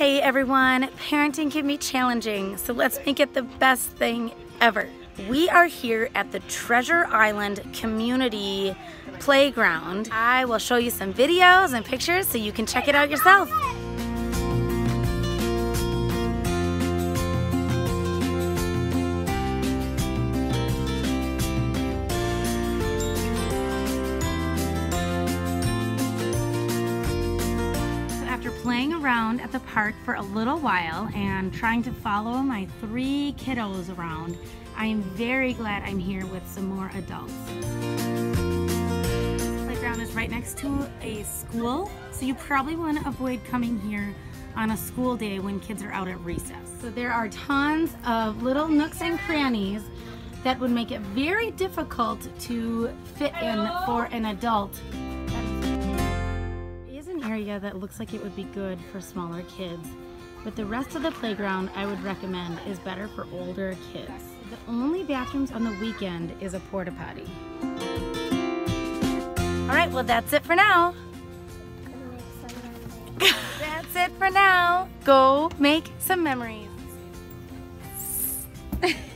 Hey everyone, parenting can be challenging, so let's make it the best thing ever. We are here at the Treasure Island Community Playground. I will show you some videos and pictures so you can check it out yourself. Playing around at the park for a little while and trying to follow my three kiddos around, I am very glad I'm here with some more adults. This playground is right next to a school, so you probably want to avoid coming here on a school day when kids are out at recess. So there are tons of little nooks and crannies that would make it very difficult to fit in for an adult area that looks like it would be good for smaller kids. But the rest of the playground I would recommend is better for older kids. The only bathrooms on the weekend is a porta potty. All right, well that's it for now. that's it for now. Go make some memories.